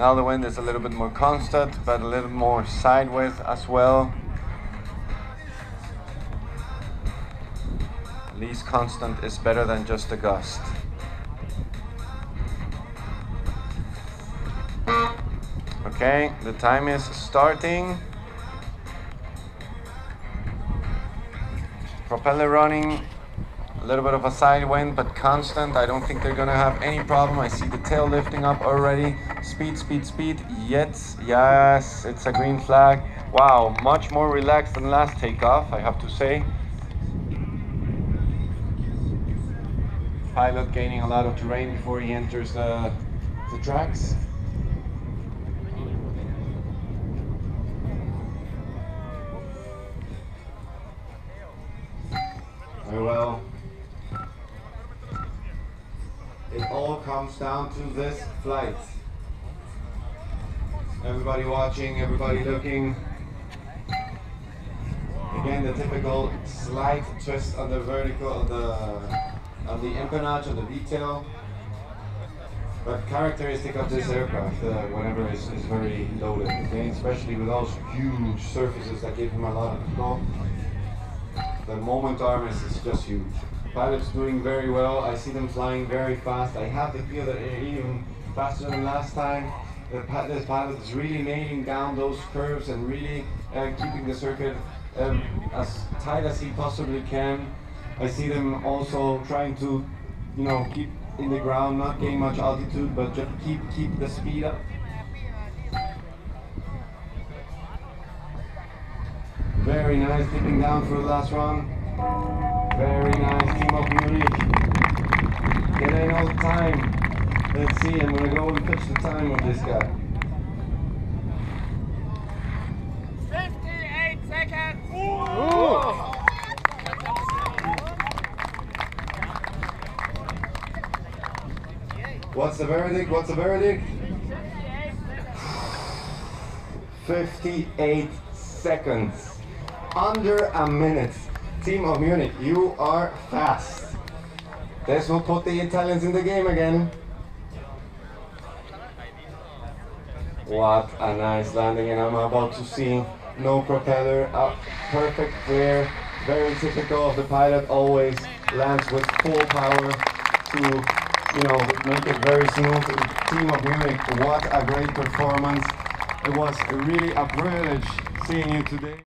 Now the wind is a little bit more constant, but a little more sideways as well. Least constant is better than just a gust. Okay, the time is starting. Propeller running, a little bit of a side wind, but constant. I don't think they're gonna have any problem. I see the tail lifting up already. Speed, speed, speed. Yes, yes, it's a green flag. Wow, much more relaxed than last takeoff, I have to say. Pilot gaining a lot of terrain before he enters the, the tracks. Very well. It all comes down to this flight. Everybody watching, everybody looking. Again, the typical slight twist on the vertical, of the, of the empennage, of the detail. But characteristic of this aircraft, uh, whenever it's, very loaded, okay? especially with those huge surfaces that give him a lot of control. The moment arm is, is just huge. Pilot's doing very well. I see them flying very fast. I have the feel that they're even faster than last time. The, this pilot is really nailing down those curves and really uh, keeping the circuit um, as tight as he possibly can. I see them also trying to, you know, keep in the ground, not gain much altitude, but just keep keep the speed up. Very nice, dipping down for the last run. Very nice, team of Munich. Getting all the time. Let's see, I'm gonna go and pitch the time of this guy. 58 seconds. What's the verdict? What's the verdict? 58 seconds. Under a minute. Team of Munich, you are fast. This will put the Italians in the game again. What a nice landing, and I'm about to see no propeller, up, perfect flare, very typical of the pilot. Always lands with full power to, you know, make it very smooth. Team of Munich, what a great performance! It was really a privilege seeing you today.